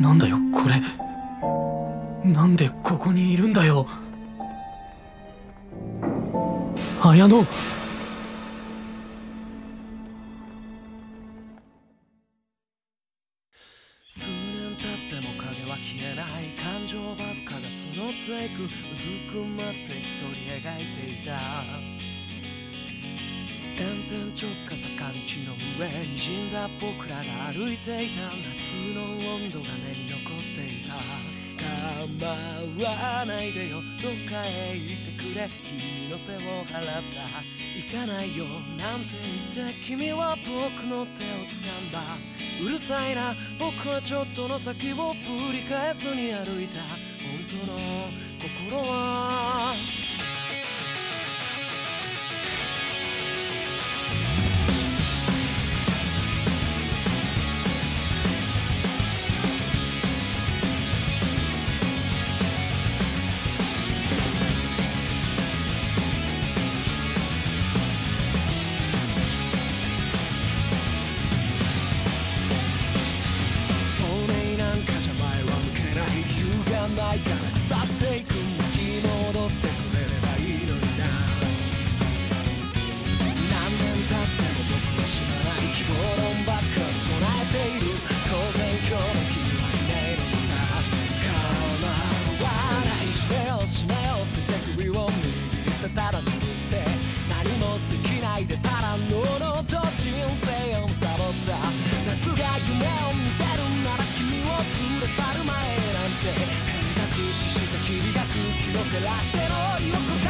なんだよこれ。なんでここにいるんだよ。綾乃数年経っても影は消えない。感情ばっかが募っていく。うずくまって一人描いていた。天直下坂道の上にじんだ僕らが歩いていた夏の温度が目に残っていた。構わないでよどっかへ行ってくれ。君の手を払った。行かないよなんて言って。君は僕の手を掴んだ。うるさいな僕はちょっとの先を振り返ずに歩いた。本当の心は。ないから腐っていく巻き戻ってくれればいいのにな何年経っても僕は知らない希望論ばっかり唱えている当然今日の君はいないのにさ構わないしねよしねよって手首を握ってただの照らしてもよく